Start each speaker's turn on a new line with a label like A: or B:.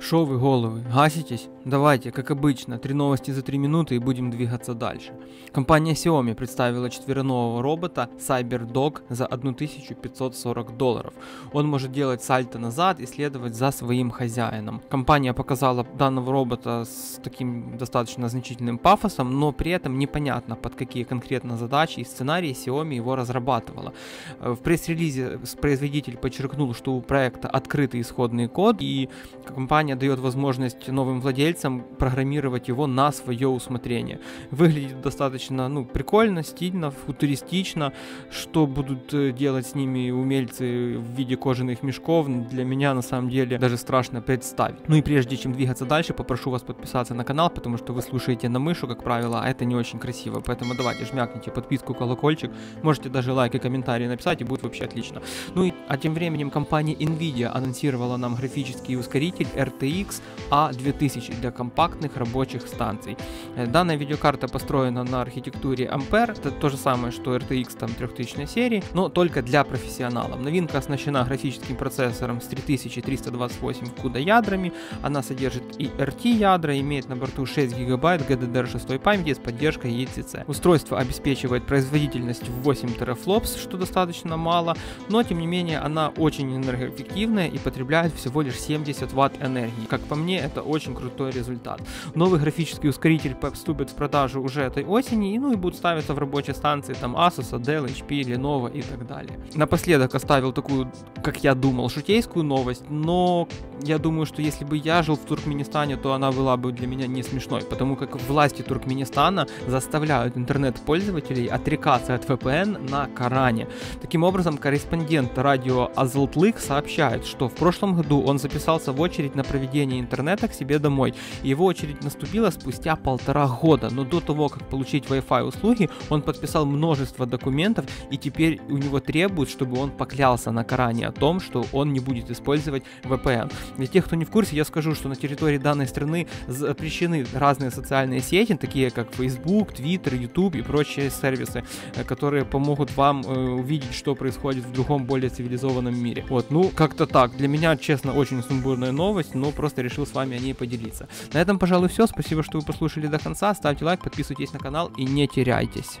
A: Шо вы головы, гаситесь? Давайте, как обычно, три новости за три минуты и будем двигаться дальше. Компания Xiaomi представила четвероногого робота CyberDog за 1540 долларов. Он может делать сальто назад и следовать за своим хозяином. Компания показала данного робота с таким достаточно значительным пафосом, но при этом непонятно, под какие конкретно задачи и сценарии Xiaomi его разрабатывала. Э, В пресс-релизе производитель подчеркнул, что у проекта открытый исходный код, и компания дает возможность новым владельцам программировать его на свое усмотрение. Выглядит достаточно ну, прикольно, стильно, футуристично. Что будут э, делать с ними умельцы в виде кожаных мешков, для меня на самом деле даже страшно представить. Ну и прежде чем двигаться дальше, попрошу вас подписаться на канал, потому что вы слушаете на мышу, как правило, а это не очень красиво. Поэтому давайте жмякните подписку, колокольчик, можете даже лайк и комментарий написать, и будет вообще отлично. Ну и а тем временем компания Nvidia анонсировала нам графический ускоритель RTX A2000 для компактных рабочих станций. Э, Данная видеокарта построена на архитектуре Ampere, это то же самое, что RTX там 3000 серии, но только для профессионалов. Новинка оснащена графическим процессором с 3328 CUDA ядрами, она содержит и RT ядра, имеет на борту 6 ГБ GDDR6 памяти с поддержкой ECC. Устройство обеспечивает производительность в 8 терафлопс, что достаточно мало, но тем не менее она очень энергоэффективная и потребляет всего лишь 70 Вт энергии. Как по мне, это очень крутой результат. Новый графический ускоритель поступит в продажу уже этой осени, и, ну и будут ставиться в рабочие станции там Asus, Dell, HP, Lenovo и так далее. Напоследок оставил такую, как я думал, шутейскую новость, но я думаю, что если бы я жил в Туркменистане, то она была бы для меня не смешной, потому как власти Туркменистана заставляют интернет-пользователей отрекаться от VPN на Коране. Таким образом, корреспондент радио Азлтлык сообщает, что в прошлом году он записался в очередь на проведение интернета к себе домой. Его очередь наступила спустя полтора года, но до того, как получить Wi-Fi услуги, он подписал множество документов, и теперь у него требуют, чтобы он поклялся на Коране о том, что он не будет использовать VPN. Для тех, кто не в курсе, я скажу, что на территории данной страны запрещены разные социальные сети, такие как Facebook, Twitter, YouTube и прочие сервисы, э, которые помогут вам э, увидеть, что происходит в другом, более цивилизованном мире. Вот, ну, как-то так. Для меня, честно, очень сумбурная новость, но просто решил с вами о ней поделиться. На этом, пожалуй, все. Спасибо, что вы послушали до конца. Ставьте лайк, подписывайтесь на канал и не теряйтесь.